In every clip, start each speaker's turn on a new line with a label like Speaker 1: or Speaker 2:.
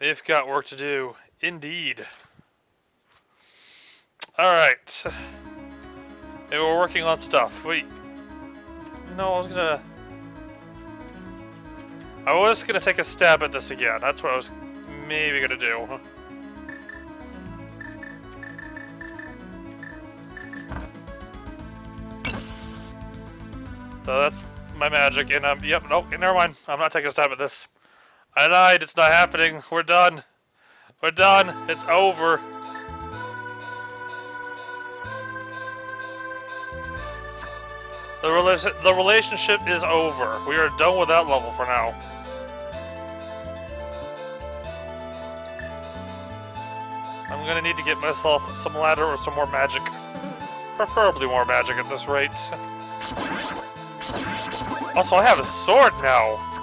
Speaker 1: We've got work to do. Indeed. Alright. We're working on stuff. Wait. No, I was gonna... I was gonna take a stab at this again. That's what I was maybe gonna do. So that's my magic, and um, yep, nope, never mind. I'm not taking a stab at this. I lied, it's not happening. We're done. We're done. It's over. The, rela the relationship is over. We are done with that level for now. I'm gonna need to get myself some ladder or some more magic. Preferably more magic at this rate. Also, I have a sword now.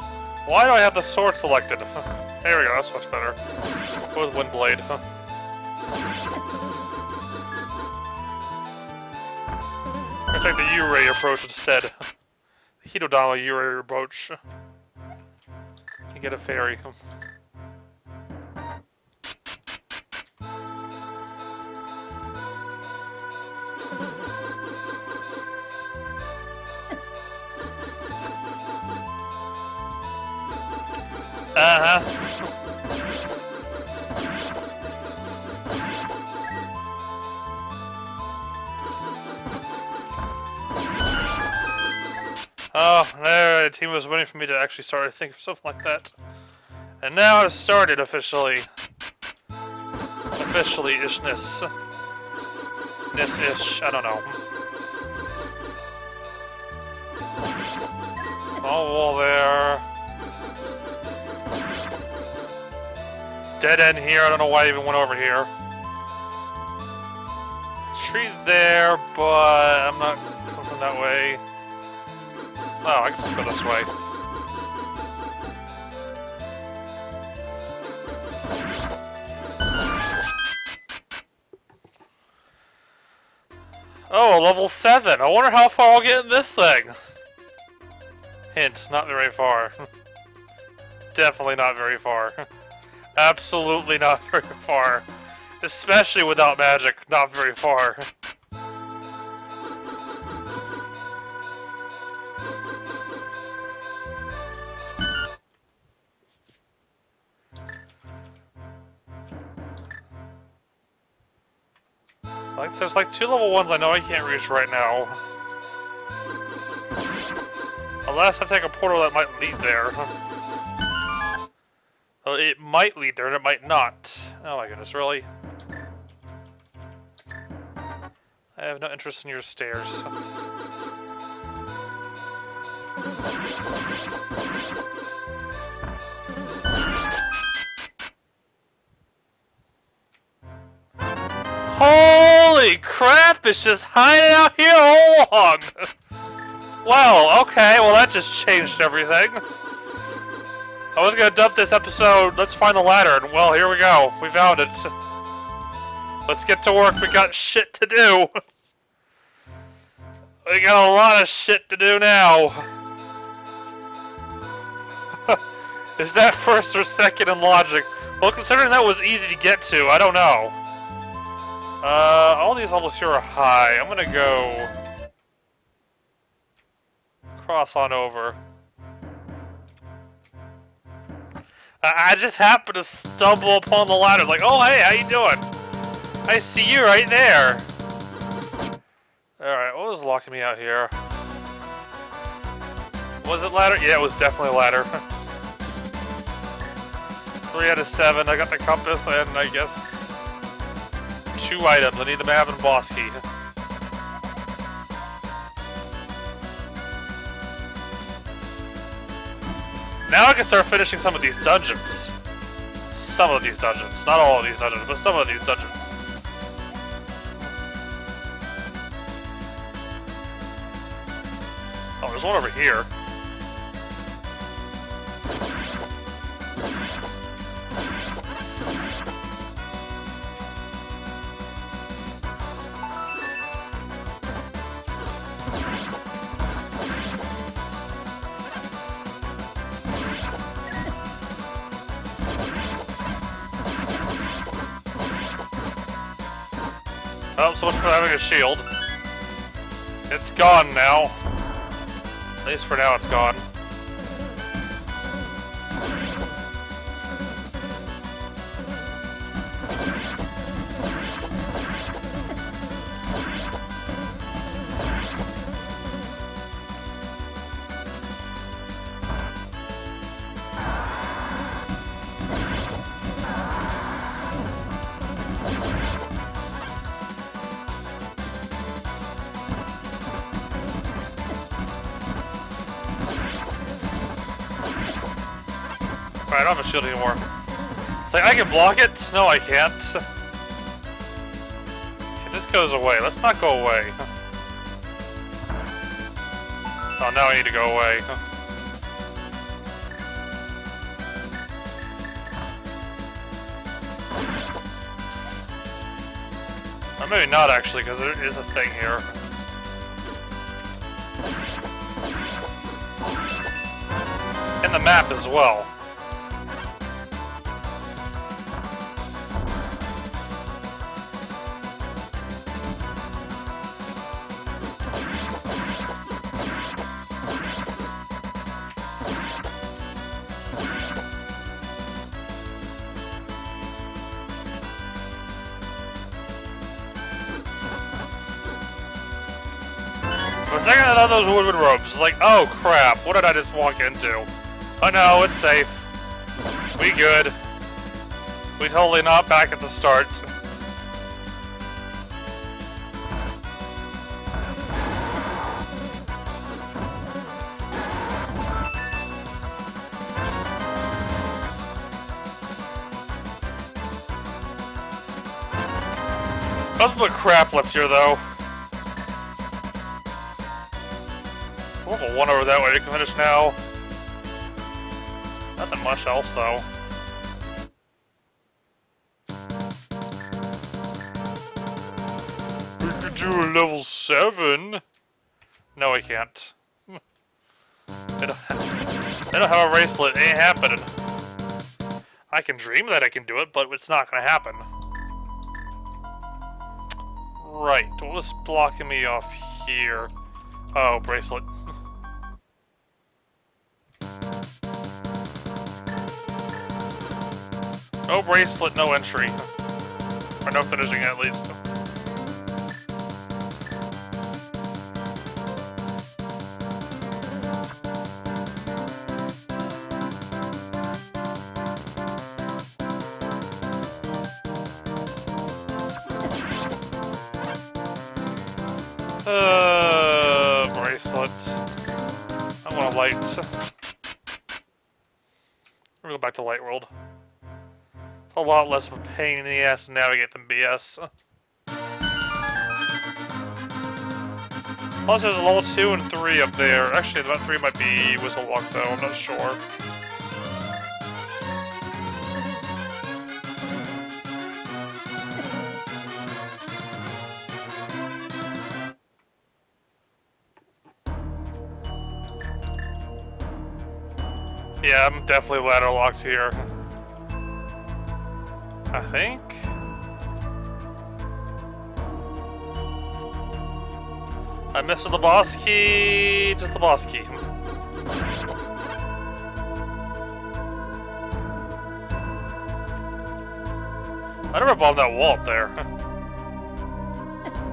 Speaker 1: Why do I have the sword selected? there we go, that's much better. With Windblade. I take the U-Ray approach instead. The Hitodama U-Ray approach. You get a fairy. Uh-huh. Oh, there, the team was waiting for me to actually start to think something like that. And now it started officially. Officially ishness. Ness-ish, I don't know. Wall there. Dead end here, I don't know why I even went over here. Tree there, but I'm not coming that way. Oh, I can just go this way. Oh, level 7! I wonder how far I'll get in this thing! Hint, not very far. Definitely not very far. Absolutely not very far. Especially without magic, not very far. Like, there's like two level ones I know I can't reach right now. Unless I take a portal that might lead there. Well, it might lead there and it might not. Oh my goodness, really? I have no interest in your stairs. Holy crap, it's just hiding out here all along! Well, okay, well that just changed everything. I was gonna dump this episode, let's find the ladder, and well, here we go. We found it. Let's get to work, we got shit to do. We got a lot of shit to do now. Is that first or second in logic? Well, considering that was easy to get to, I don't know. Uh, all these levels here are high. I'm gonna go... Cross on over. I just happened to stumble upon the ladder, like, oh hey, how you doing? I see you right there. Alright, what was locking me out here? Was it ladder? Yeah, it was definitely ladder. Three out of seven, I got the compass and I guess two items. I need the map and boss key. Now I can start finishing some of these dungeons. Some of these dungeons. Not all of these dungeons, but some of these dungeons. Oh, there's one over here. For having a shield. It's gone now. At least for now it's gone. Shield anymore. It's like, I can block it? No, I can't. Okay, this goes away. Let's not go away. Oh, now I need to go away. Or maybe not, actually, because there is a thing here. In the map as well. Second thought those wooden ropes. It's like, oh crap, what did I just walk into? Oh no, it's safe. We good. We totally not back at the start. Nothing but crap left here though. Over that way. You can finish now. Nothing much else though. We could do a level seven. No, I can't. They don't, have, a bracelet. Ain't happening. I can dream that I can do it, but it's not gonna happen. Right. What was blocking me off here? Oh, bracelet. No bracelet, no entry. Or no finishing at least. Uh, bracelet. I want a light. We'll go back to Light World. A lot less of a pain in the ass to navigate than BS. Plus, there's a level 2 and 3 up there. Actually, level 3 might be Whistle Walk, though. I'm not sure. Yeah, I'm definitely ladder locked here. I think. I'm missing the boss key. Just the boss key. I never bombed that wall up there.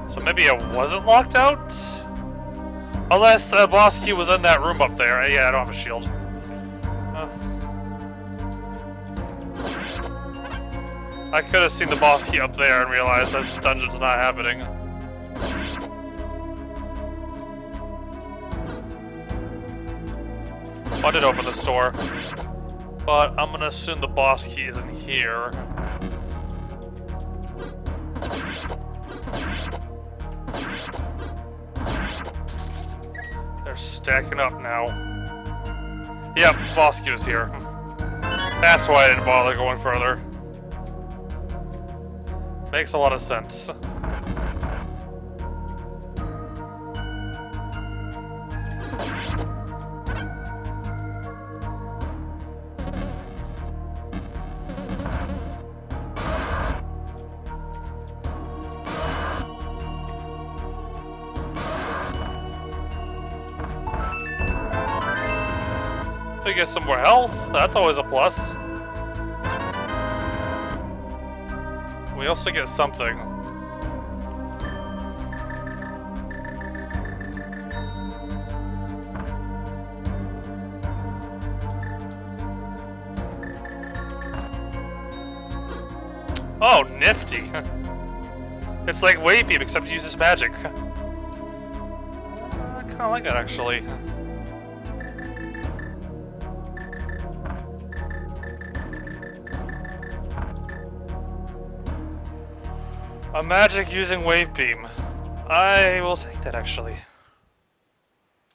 Speaker 1: So maybe it wasn't locked out? Unless the boss key was in that room up there. Yeah, I don't have a shield. I could have seen the boss key up there and realized this dungeon's not happening. I did open the store, but I'm gonna assume the boss key is in here. They're stacking up now. Yep, boss key is here. That's why I didn't bother going further. Makes a lot of sense. I get some more health, that's always a plus. We also get something. Oh, nifty. It's like Beam, except it uses magic. I uh, kinda like that, actually. A magic using Wave Beam. I will take that, actually.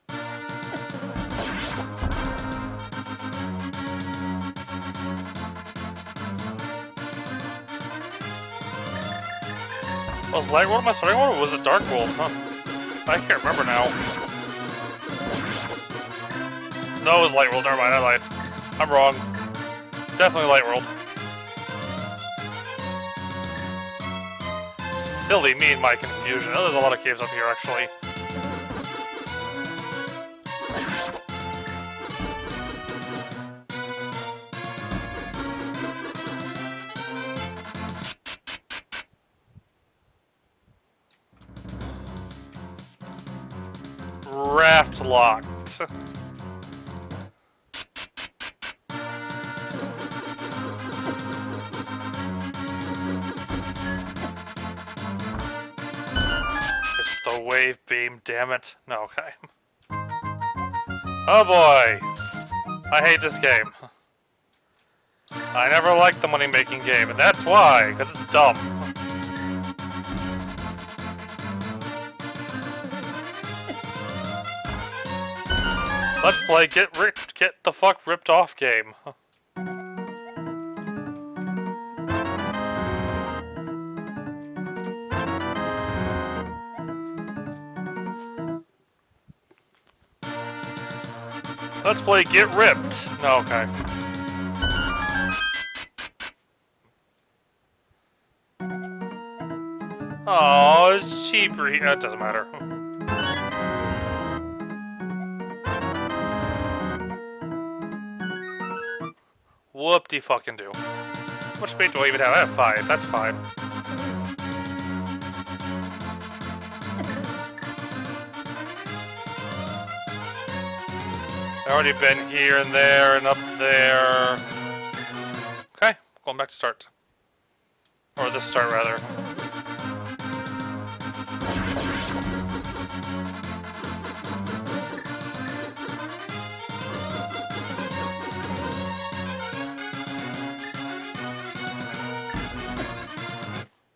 Speaker 1: Was Light World my starting world, or was it Dark World? Huh. I can't remember now. No, it was Light World. Never mind, I lied. I'm wrong. Definitely Light World. Silly me and my confusion. Oh, there's a lot of caves up here, actually. Raft locked. Damn it. No, okay. Oh boy! I hate this game. I never liked the money-making game, and that's why, because it's dumb. Let's play get ripped, get the fuck ripped off game. Let's play get ripped. No, okay. Oh, it's cheaper. It doesn't matter. Whoop-de fucking do. How much weight do I even have? I have five. That's fine. I've already been here and there and up there. Okay, going back to start. Or this start, rather.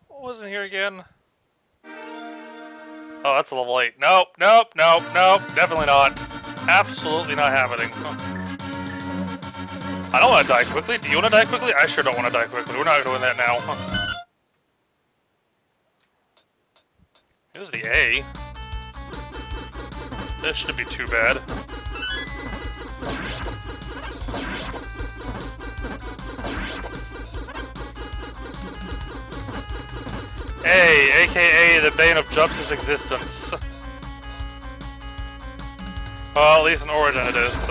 Speaker 1: wasn't here again? Oh, that's a level 8. Nope, nope, nope, nope, definitely not. Absolutely not happening. I don't want to die quickly. Do you want to die quickly? I sure don't want to die quickly. We're not doing that now. Here's the A. This shouldn't be too bad. A, aka the bane of Jumps' existence. Well, at least in Origin it is.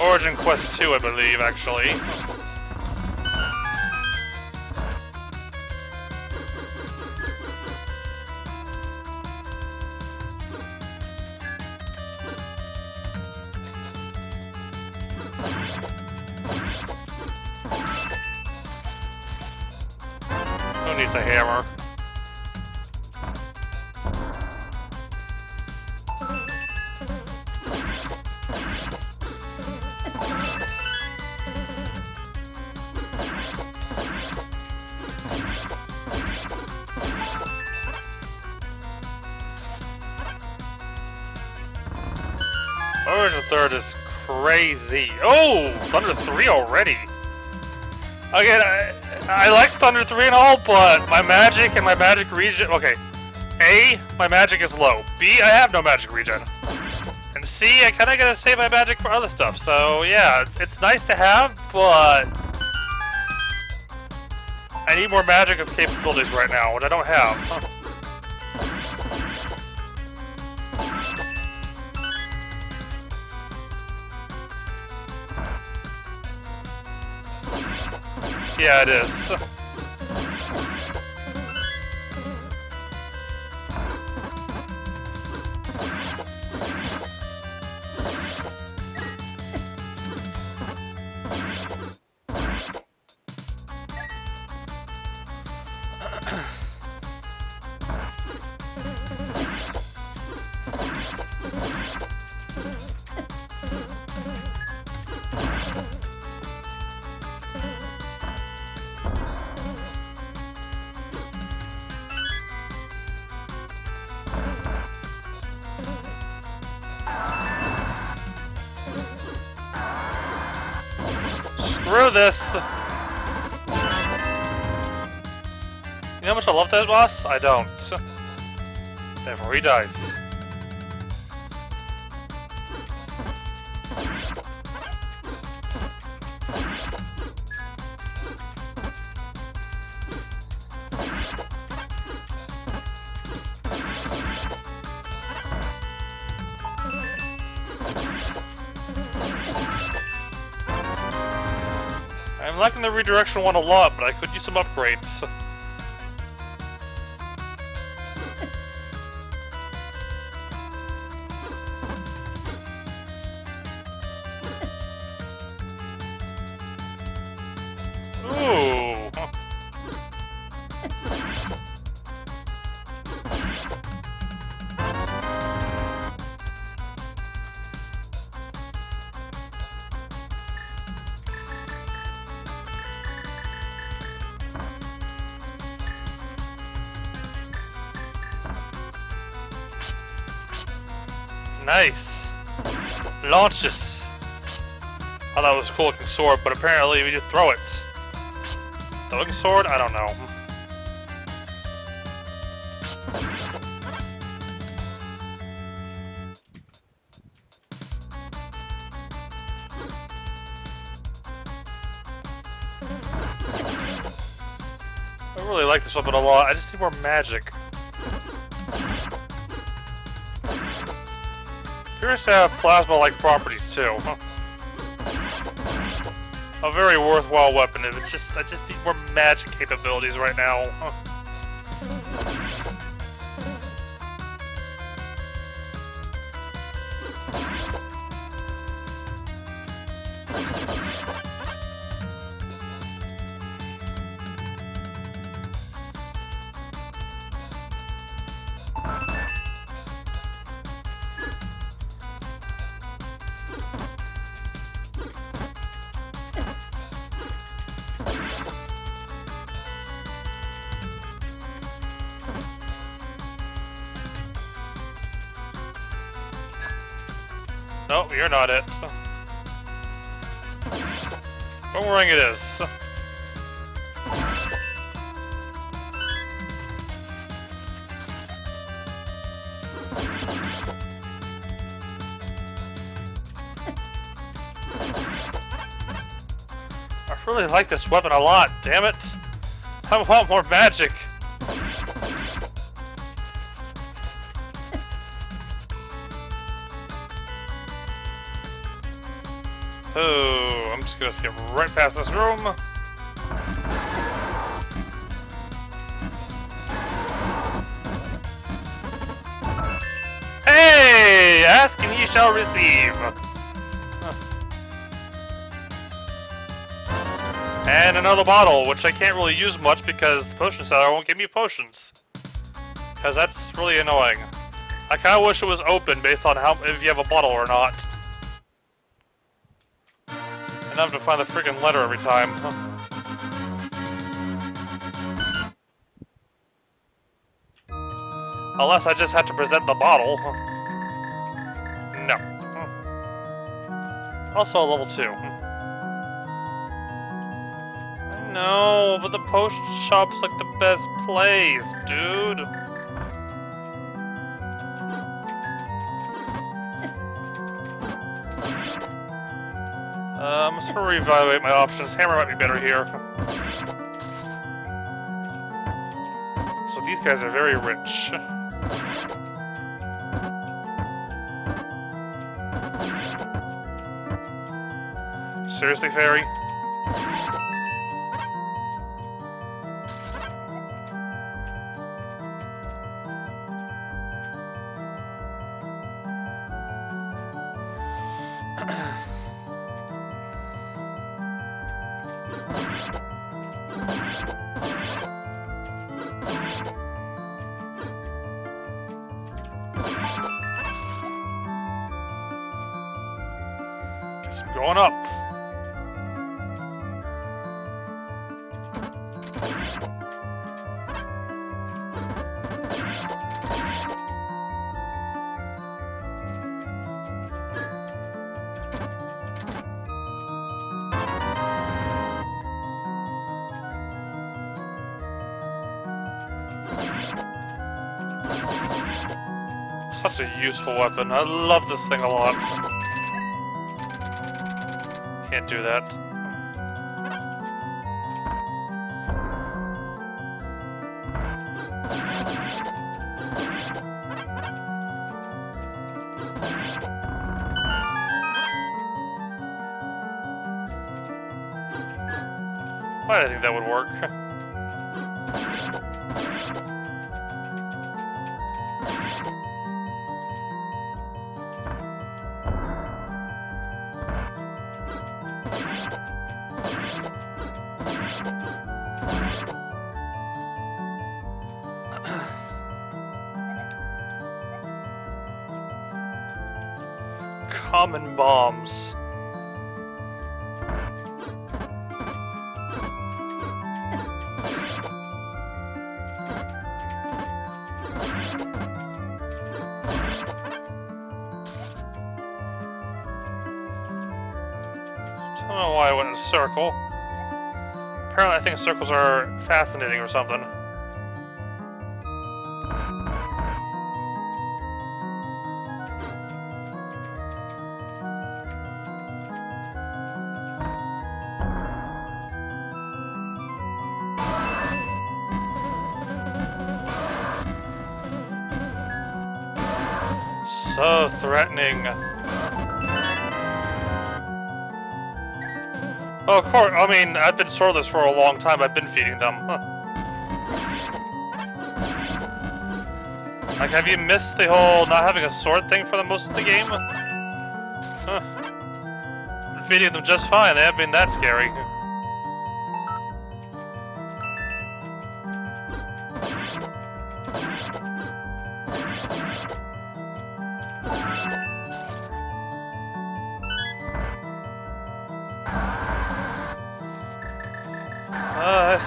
Speaker 1: Origin Quest 2, I believe, actually. Origin Third is crazy. Oh, Thunder 3 already. Again, I, I like Thunder 3 and all, but my magic and my magic regen... Okay. A, my magic is low. B, I have no magic regen. And C, I kind of gotta save my magic for other stuff. So, yeah, it's nice to have, but... I need more magic of capabilities right now, which I don't have. Yeah, it is. that boss? I don't. Therefore he dies. I'm liking the redirection one a lot, but I could use some upgrades. Ooh. Nice. Launches. I thought it was looking sword, but apparently we just throw it. Looking sword? I don't know. I really like this weapon a lot. I just need more magic. Appears to have plasma-like properties too. A very worthwhile weapon. It's just I just need more magic capabilities right now. You're not it. Boomerang it is. I really like this weapon a lot, damn it! I want more magic! Oh, I'm just gonna skip right past this room. Hey! Ask and ye shall receive. And another bottle, which I can't really use much because the potion seller won't give me potions. Because that's really annoying. I kind of wish it was open based on how if you have a bottle or not. Have to find the freaking letter every time. Unless I just had to present the bottle. No. Also a level 2. I know, but the post shop's like the best place, dude. Um, Just gonna reevaluate my options. Hammer might be better here. So these guys are very rich. Seriously, Fairy? Such a useful weapon. I love this thing a lot. Can't do that. I think that would work? Circles are fascinating or something. So threatening. Oh, of course. I mean, I've been swordless for a long time. I've been feeding them. Huh. Like, have you missed the whole not having a sword thing for the most of the game? Huh. Been feeding them just fine. They haven't been that scary.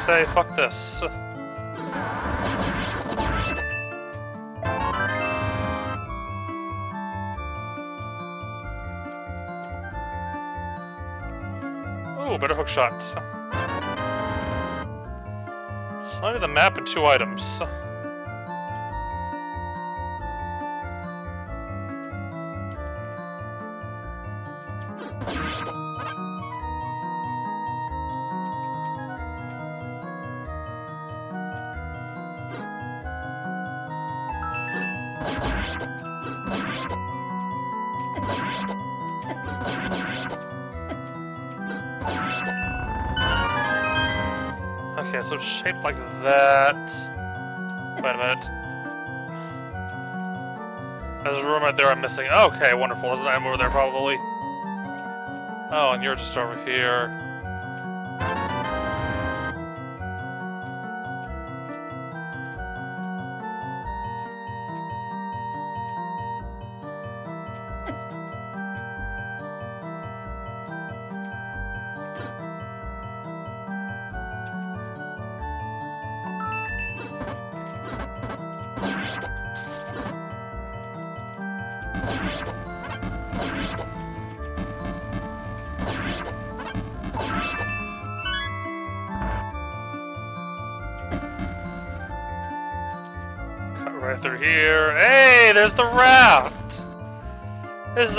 Speaker 1: Say, fuck this. Ooh, better hook shot. Slide of the map and two items. Shaped like that. Wait a minute. There's a room right there I'm missing. Okay, wonderful. There's an item over there, probably. Oh, and you're just over here.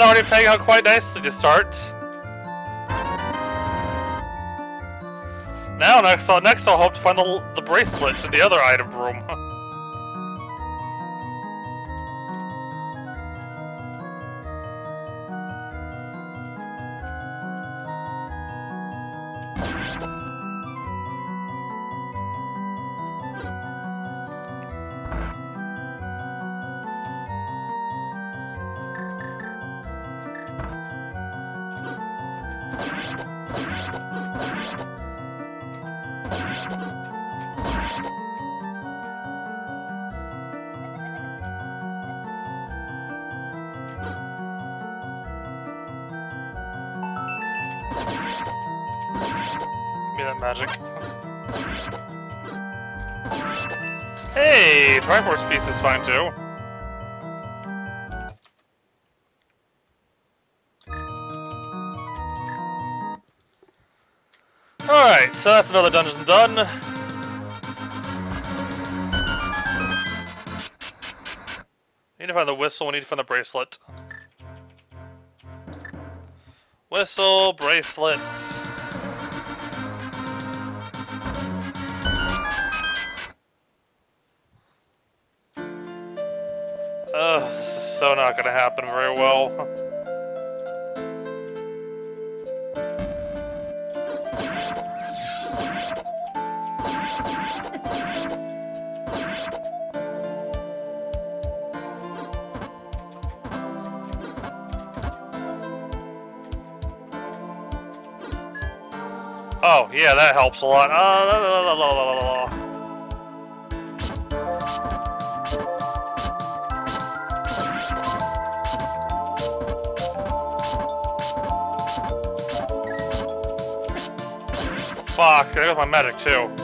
Speaker 1: already playing out quite nicely to start. Now, next I'll, next I'll hope to find the, the bracelet in the other item room. me that magic. Hey, Triforce piece is fine too. Alright, so that's another dungeon done. Need to find the whistle, we need to find the bracelet. Whistle, bracelets. Not gonna happen very well. Oh, yeah, that helps a lot. Uh, la, la, la, Fuck, there goes my medic too. I'm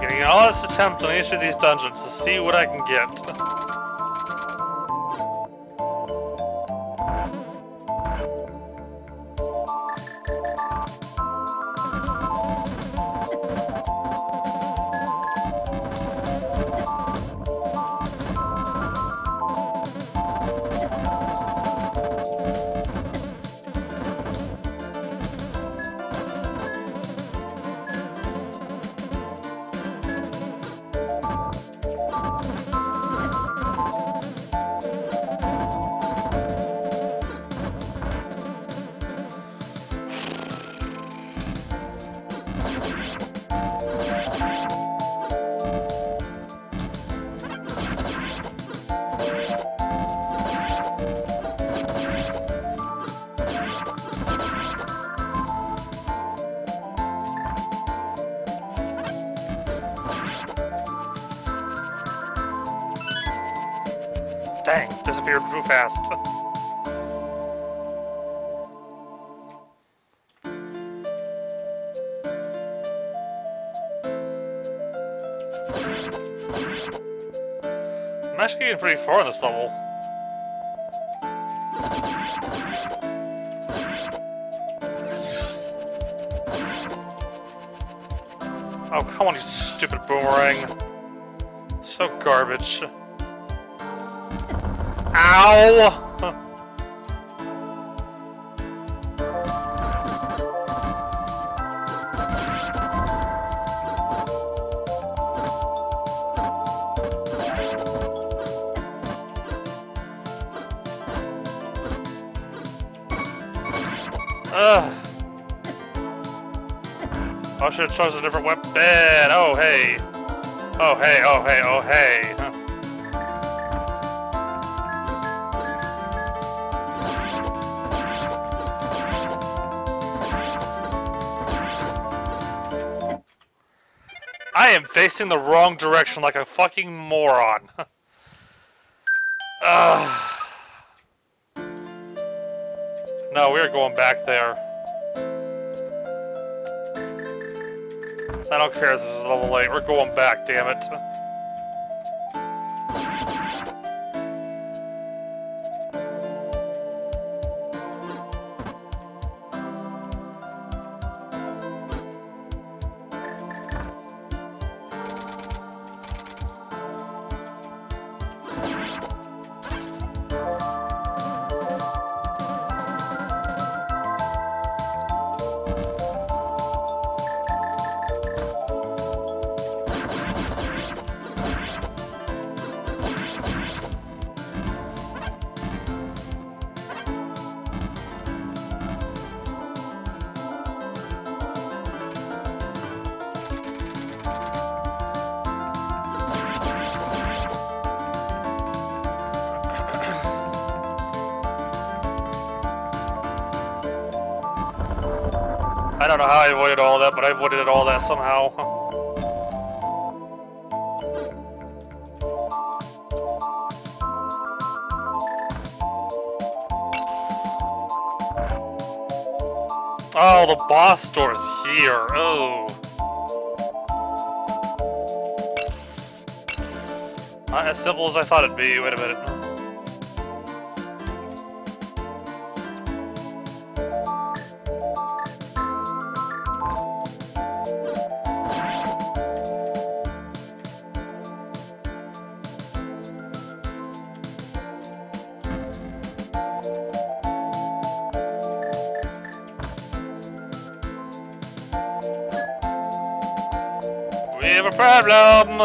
Speaker 1: Making an honest attempt on each of these dungeons to see what I can get. In this level. Oh, come on, you stupid boomerang. So garbage. Ow! Have a different weapon. Oh, hey. Oh, hey, oh, hey, oh, hey. Huh. I am facing the wrong direction like a fucking moron. Ugh. No, we're going back there. I don't care this is level 8, we're going back, damn it. Oh. Not as simple as I thought it'd be. Wait a minute. Have a problem!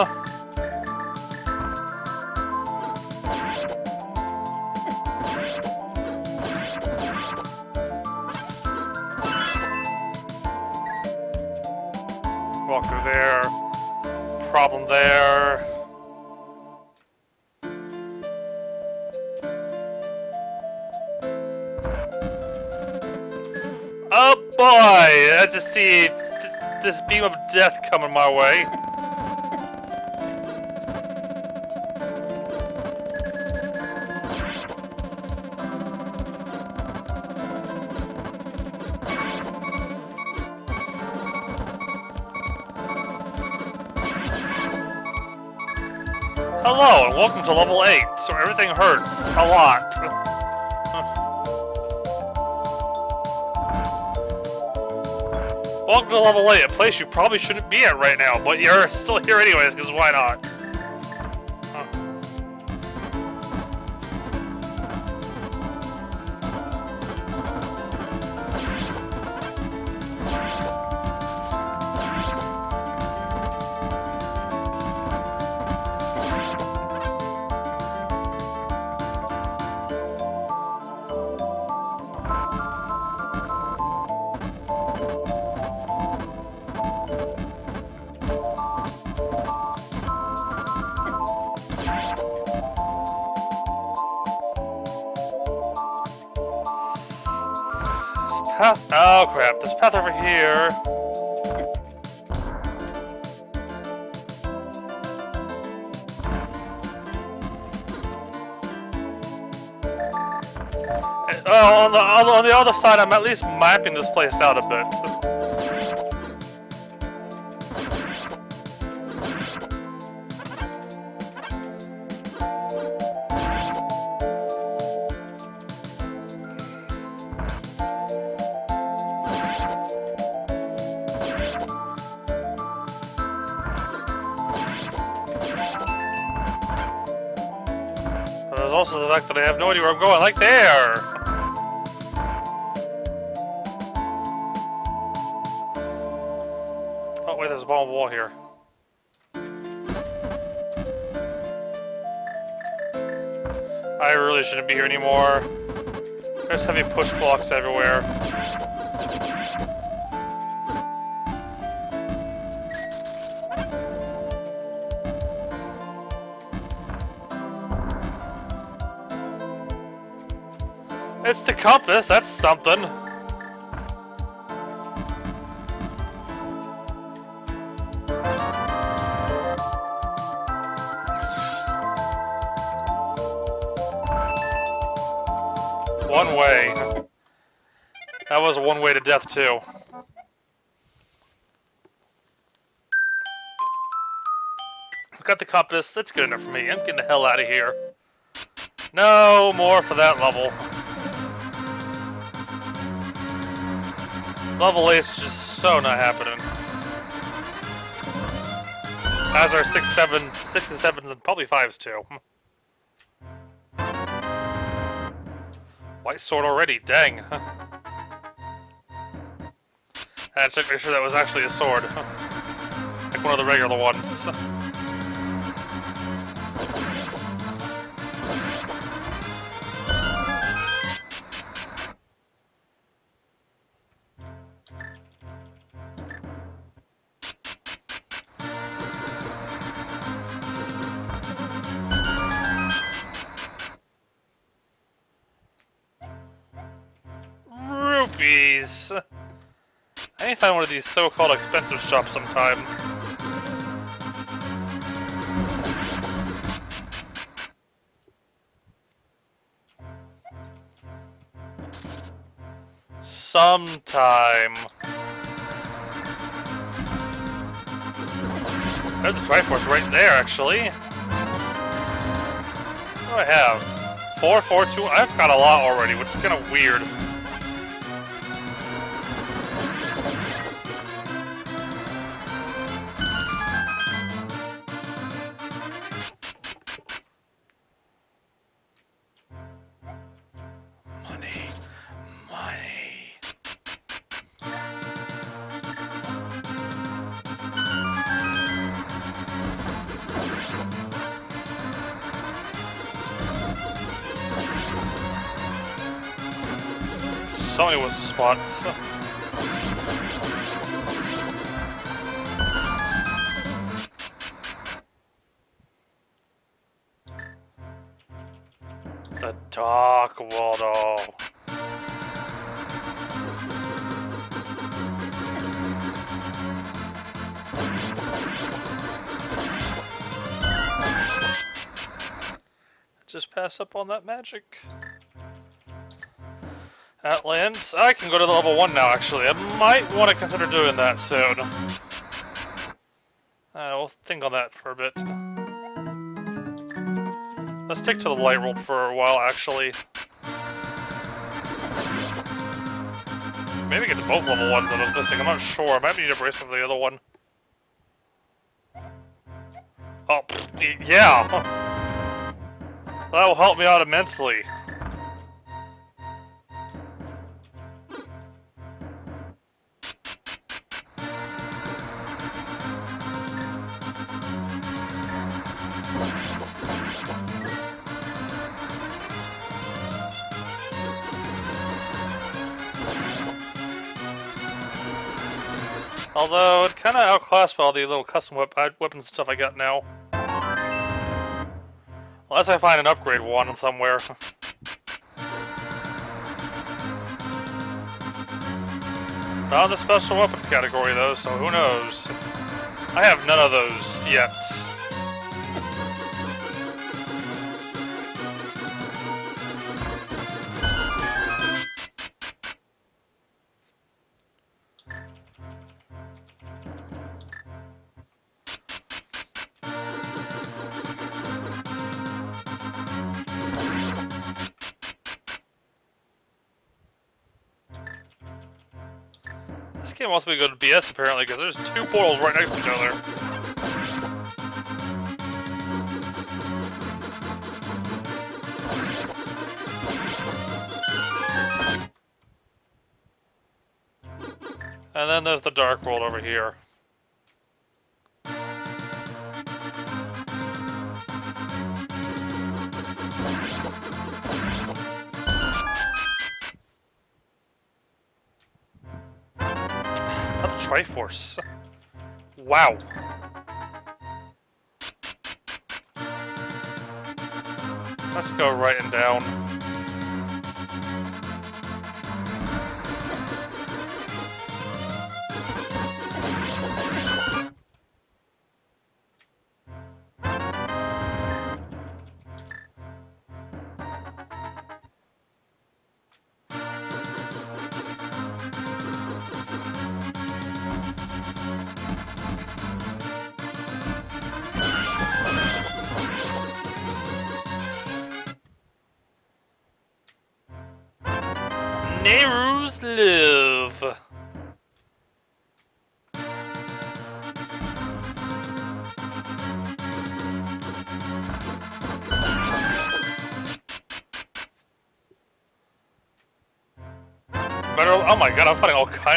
Speaker 1: Walk through there. Problem there. Oh boy! I just see coming my way. Hello, and welcome to level 8, so everything hurts a lot. Welcome to level 8, a place you probably shouldn't be at right now, but you're still here anyways, because why not? Other side, I'm at least mapping this place out a bit. There's also the fact that I have no idea where I'm going, like there! Shouldn't be here anymore. There's heavy push blocks everywhere. It's the compass, that's something. Way to death too. I've Got the compass, that's good enough for me. I'm getting the hell out of here. No more for that level. Level 8's just so not happening. As are 6, 7, 6 and 7s and probably 5s too. White sword already, dang. I had to make sure that was actually a sword. like one of the regular ones. I find one of these so-called expensive shops sometime. Sometime. There's a Triforce right there, actually. What do I have? Four, four, two. I've got a lot already, which is kind of weird. Spots. The Dark World. Just pass up on that magic. Outlands. I can go to the level 1 now, actually. I might want to consider doing that soon. Uh, we'll think on that for a bit. Let's stick to the light world for a while, actually. Maybe get to both level 1s that I was missing. I'm not sure. I might need a brace for the other one. Oh, yeah! That will help me out immensely. Although, it kind of outclassed all the little custom wep uh, weapons and stuff I got now. Unless I find an upgrade one somewhere. Not in the special weapons category though, so who knows. I have none of those yet. Be good to BS apparently, because there's two portals right next to each other. And then there's the Dark World over here. Triforce. Wow. Let's go right and down.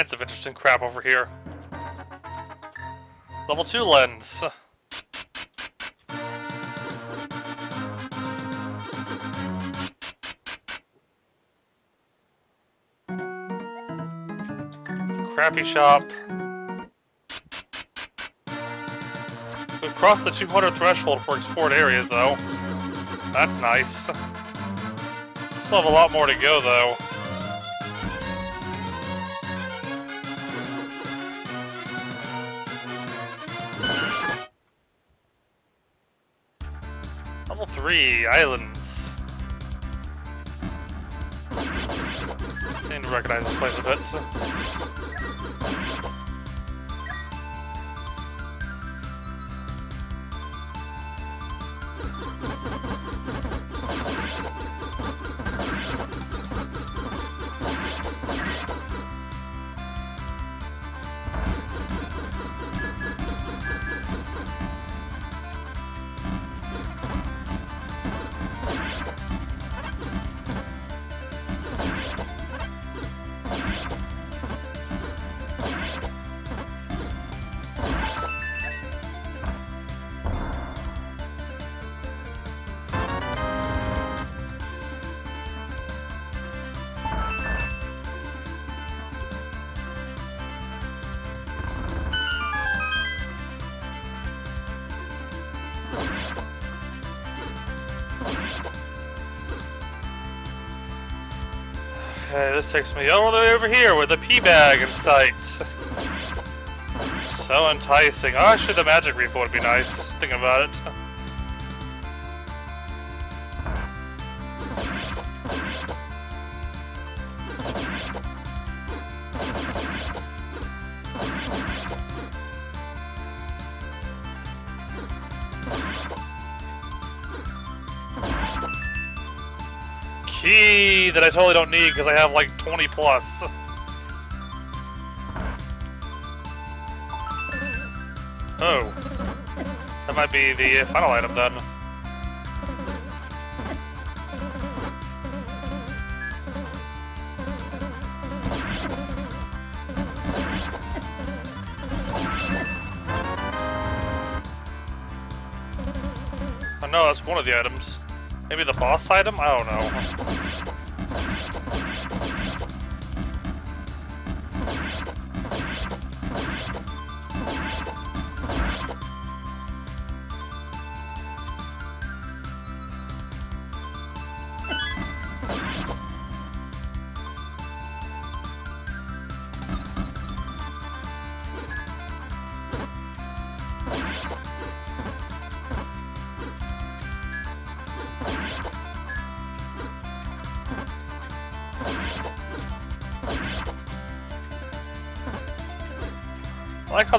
Speaker 1: Kinds of interesting crap over here. Level 2 lens. Crappy shop. We've crossed the 200 threshold for explored areas, though. That's nice. Still have a lot more to go, though. Three islands. Seem to recognize this place a bit. Okay, this takes me all the way over here with a pea bag in sight. So enticing. Ah, oh, actually, the magic refill would be nice, thinking about it. I totally don't need because I have like 20 plus. Oh. That might be the final item then. Oh no, that's one of the items. Maybe the boss item? I don't know.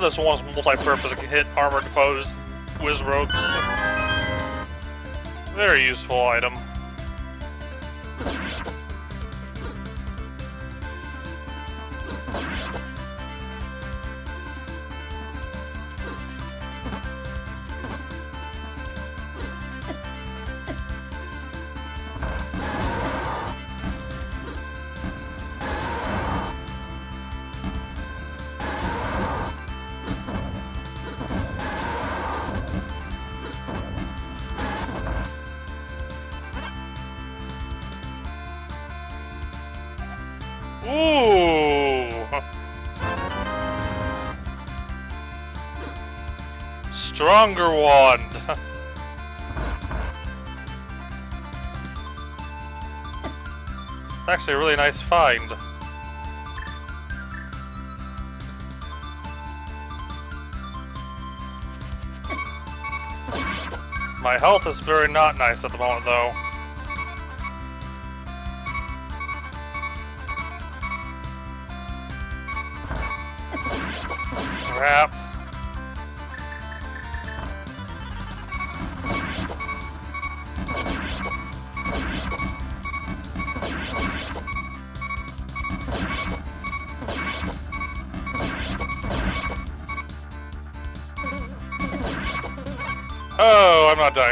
Speaker 1: This one's multi-purpose. It can hit armored foes, whiz ropes. Very useful item. Stronger wand! Actually, a really nice find. My health is very not nice at the moment, though.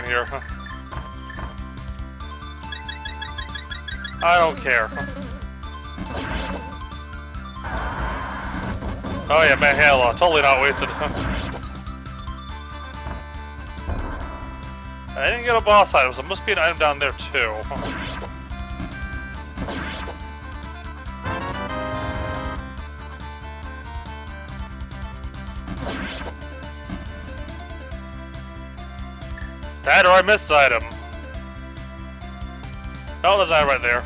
Speaker 1: Here. I don't care. Oh yeah, Mahela, uh, totally not wasted. I didn't get a boss item, so there must be an item down there too. I missed item. Oh, there's that right there.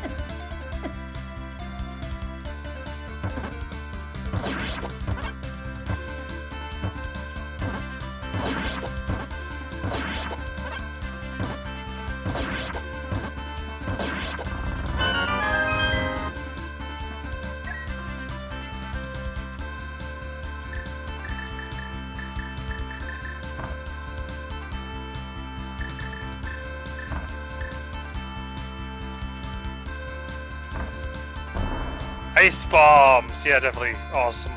Speaker 1: Ice bombs! Yeah, definitely awesome.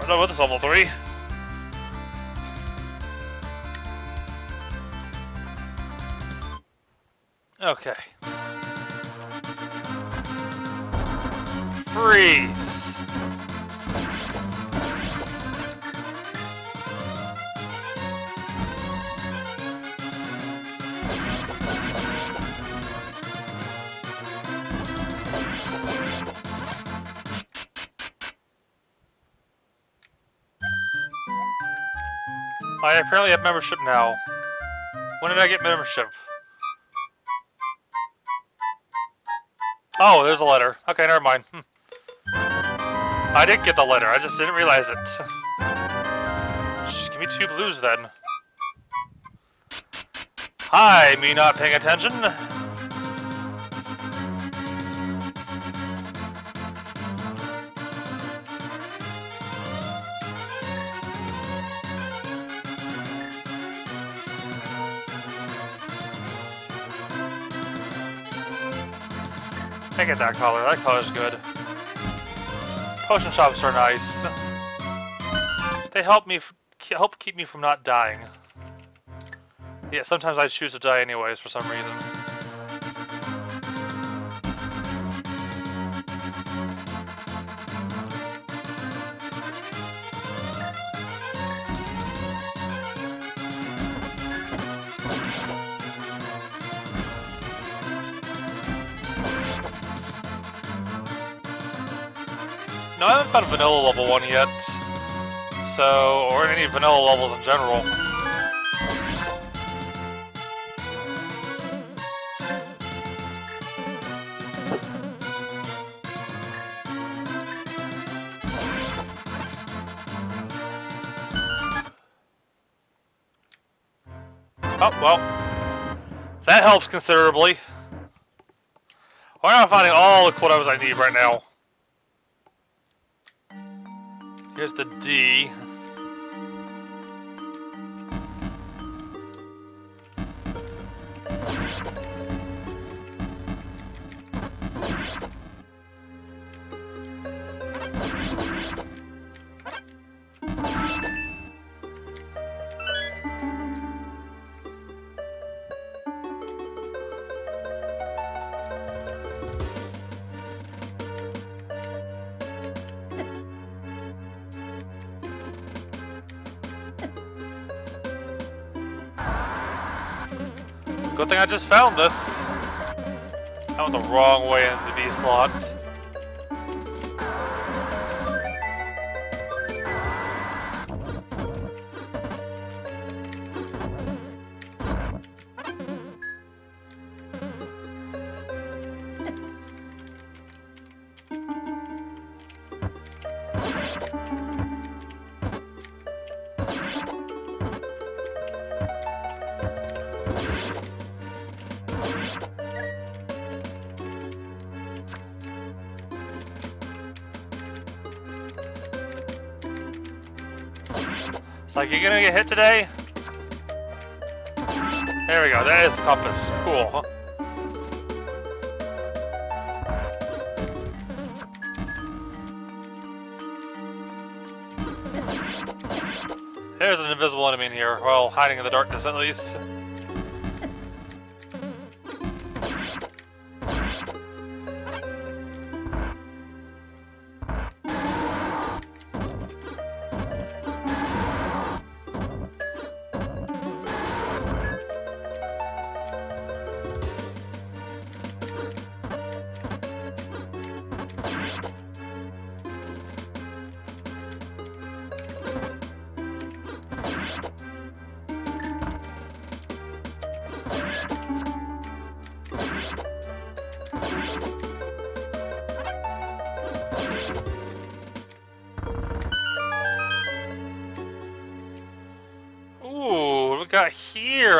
Speaker 1: Done with this level 3. Okay. Membership now. When did I get membership? Oh, there's a letter. Okay, never mind. Hmm. I did get the letter, I just didn't realize it. Just give me two blues then. Hi, me not paying attention. I get that color. That color's good. Potion shops are nice. They help me, help keep me from not dying. Yeah, sometimes I choose to die anyways for some reason. I haven't vanilla level 1 yet. So, or any vanilla levels in general. Oh, well. That helps considerably. We're not finding all the quotas I need right now. Here's the D. I just found this. I went the wrong way into the B slot. Today? There we go, that is the compass. Cool. There's an invisible enemy in here. Well, hiding in the darkness at least.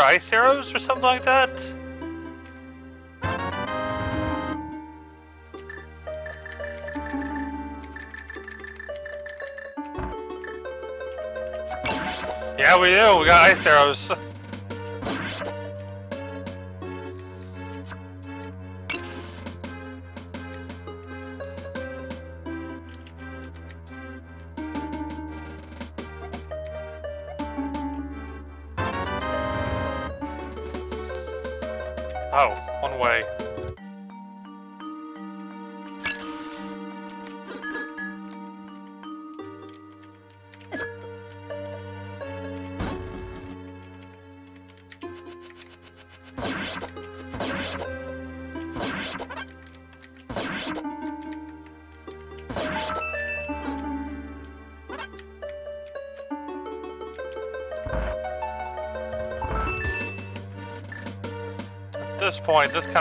Speaker 1: Ice arrows or something like that? Yeah, we do. We got ice arrows.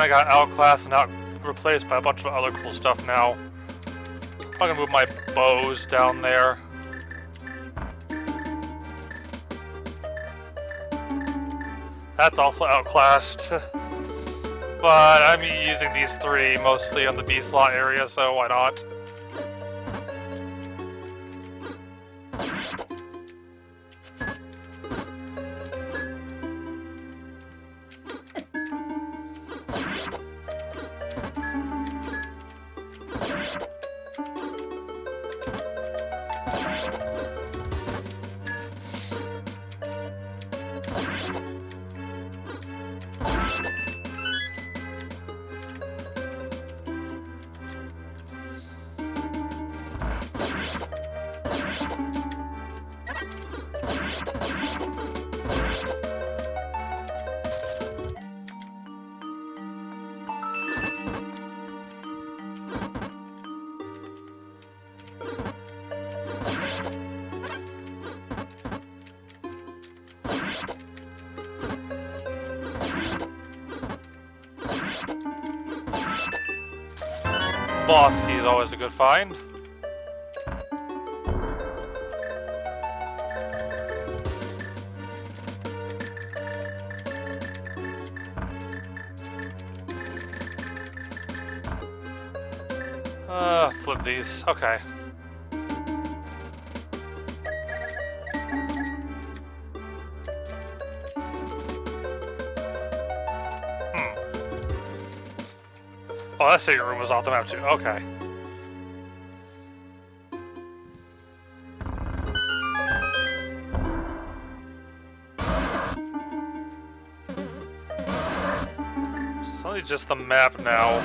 Speaker 1: of got outclassed and out replaced by a bunch of other cool stuff now. I'm gonna move my bows down there. That's also outclassed. But I'm using these three mostly on the B slot area, so why not? Key is always a good find. Uh, flip these. Okay. That secret room was off the map too. Okay. It's only just the map now.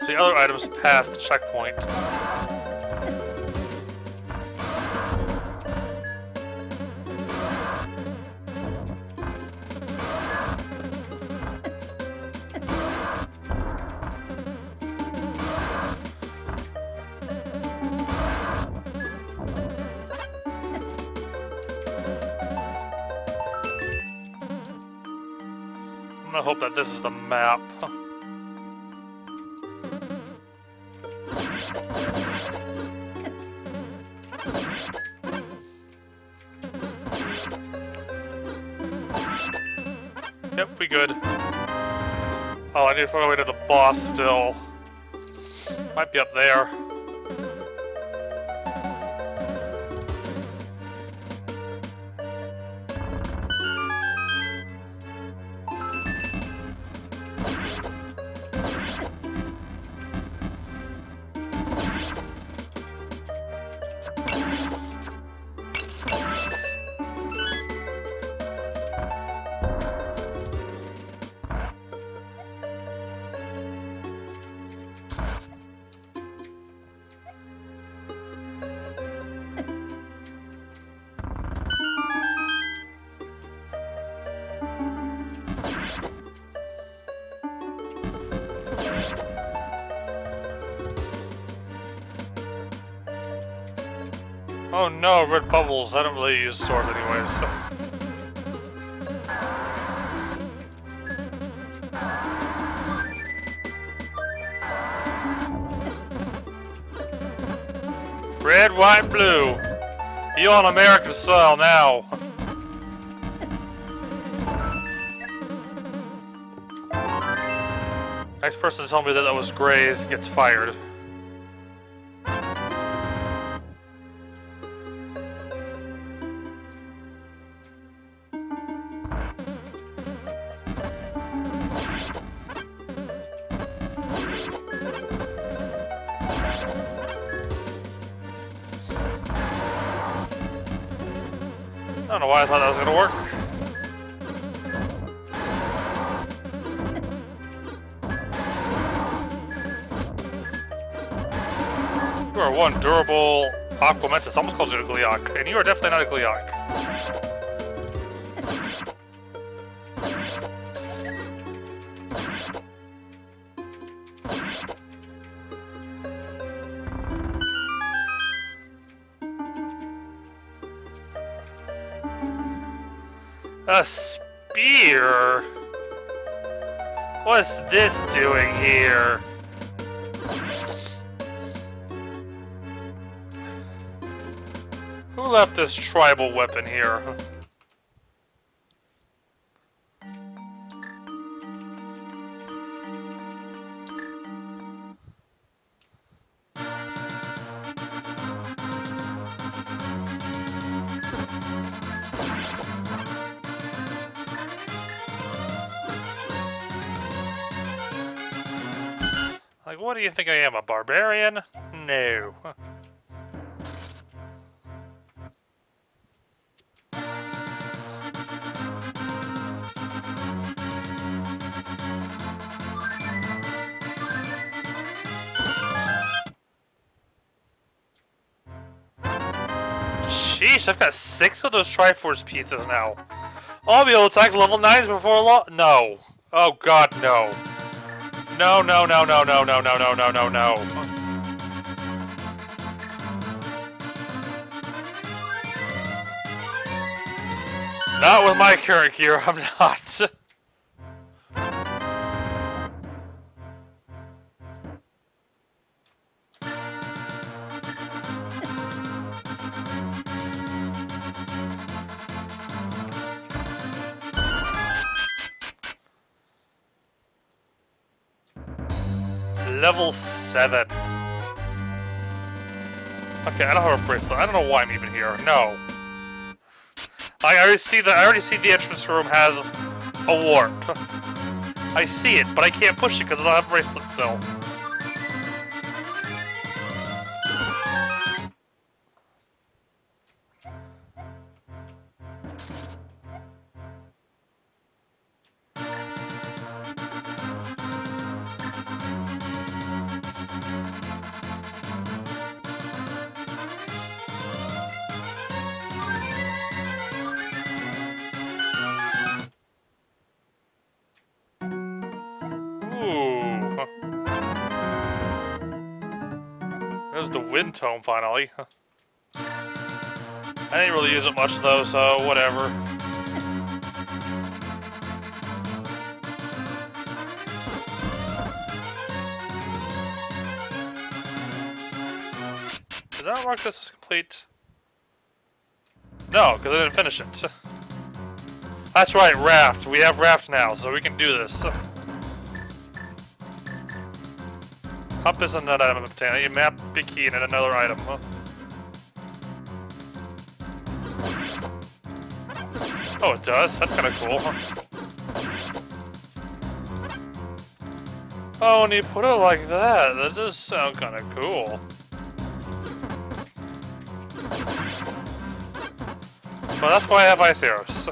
Speaker 1: So the other items past the checkpoint. That this is the map. Yep, we good. Oh, I need to find a way to the boss still. Might be up there. Red. I don't really use swords anyways, so. Red, white, blue. You on American soil now. Next person to tell me that that was Grays gets fired. Durable Aquamentus. Almost called you a Gleeok. And you are definitely not a Gleeok. A spear? What's this doing here? Left this tribal weapon here? Like, what do you think I am, a barbarian? No. I've got six of those Triforce pieces now. I'll be able to attack level 9s before long. No. Oh god, no. No, no, no, no, no, no, no, no, no, no, no. Not with my current gear, I'm not. Level 7. Okay, I don't have a bracelet. I don't know why I'm even here. No. I already see that. I already see the entrance room has a warp. I see it, but I can't push it because I don't have a bracelet still. I didn't really use it much though, so whatever. Did that mark this as complete? No, because I didn't finish it. That's right, raft. We have raft now, so we can do this. Compass is another item. I need a map, big key, and another item. Huh? Oh, it does? That's kind of cool. Oh, when you put it like that, that does sound kind of cool. Well, that's why I have ice arrows.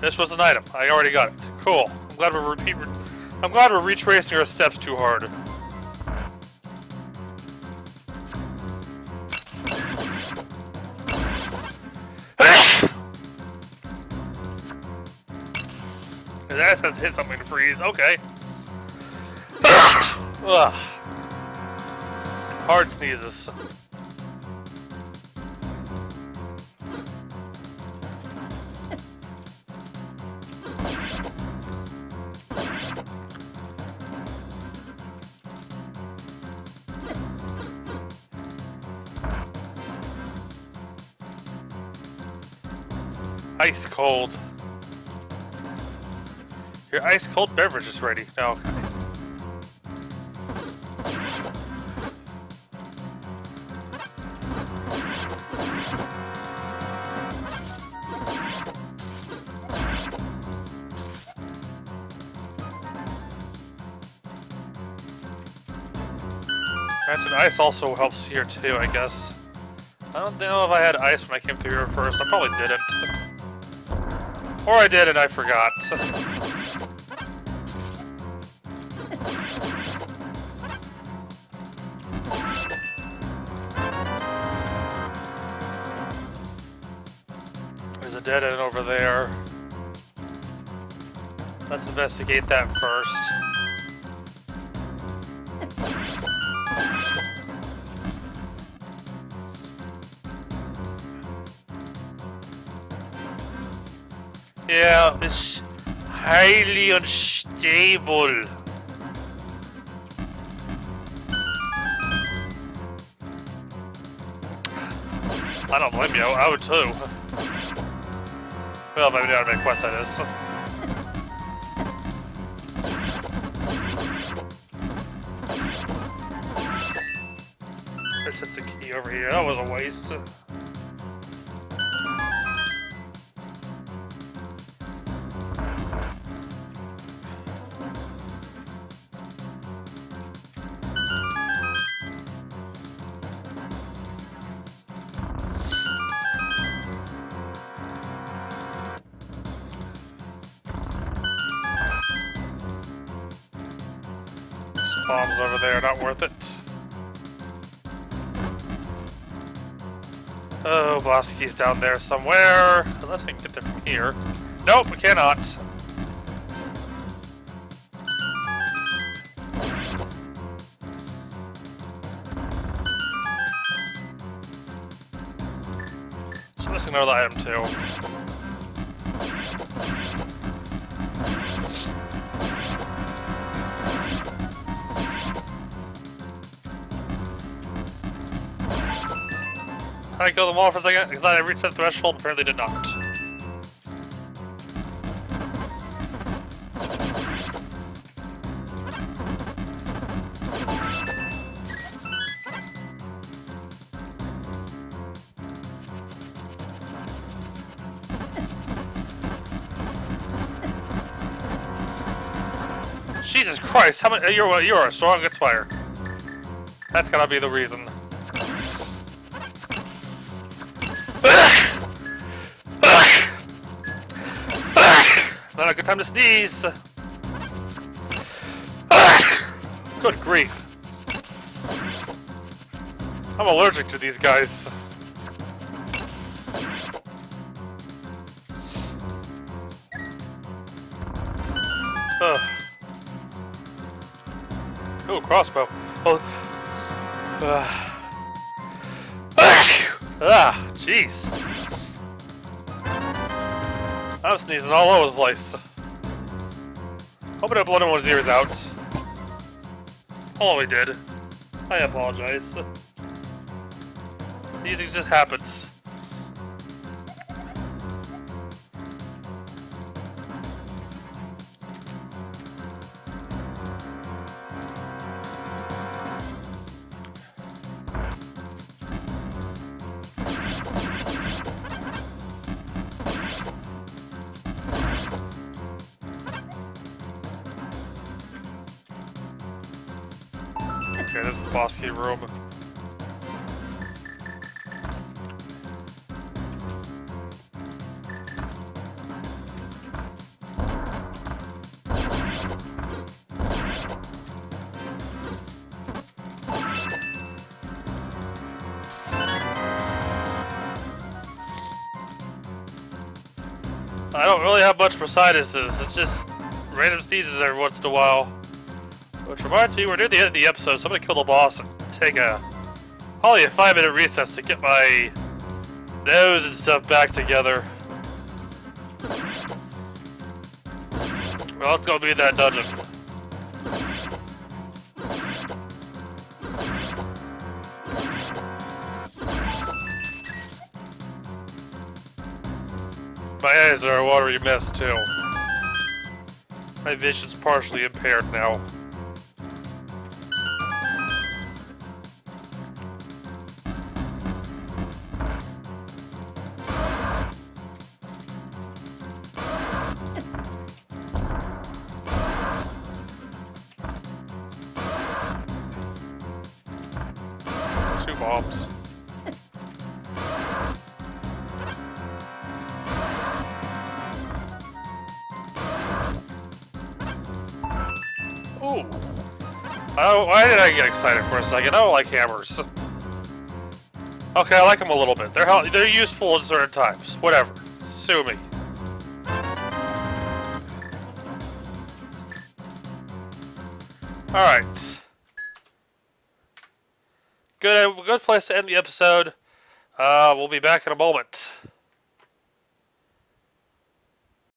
Speaker 1: This was an item. I already got it. Cool. I'm glad we're repeat. I'm glad we're retracing our steps too hard. His ass has to hit something to freeze. Okay. Ugh. Hard sneezes. Ice cold. Your ice cold beverage is ready. No. Granted, ice also helps here too, I guess. I don't know if I had ice when I came through here first. I probably didn't. Or I did and I forgot. There's a dead end over there. Let's investigate that first. Unstable. I don't blame you, I would too. Well, maybe not make quest that is. There's just a key over here, that was a waste. Bombs over there, not worth it. Oh, boss key's down there somewhere. Unless I can get there from here. Nope, we cannot. So missing another item too. I kill them all for a second? Thought I reached that threshold, apparently did not. Jesus Christ, how many- you're, you're a strong fire. That's gotta be the reason. Time to sneeze. Good grief. I'm allergic to these guys. Ugh. Oh, crossbow. Oh. ah, jeez. I'm sneezing all over the place. Hoping I blood one ears out. Oh, we did. I apologize. Sneezing just happens. Okay, this is the boss key room. I don't really have much for sinuses, it's just random sneezes every once in a while. Which reminds me, we're near the end of the episode, so I'm gonna kill the boss and take a probably a five minute recess to get my nose and stuff back together. Well, let's go beat that dungeon. My eyes are a watery mess too. My vision's partially impaired now. I get excited for a second? I don't like hammers. Okay, I like them a little bit. They're they're useful at certain times. Whatever. Sue me. All right. Good, good place to end the episode. Uh, we'll be back in a moment.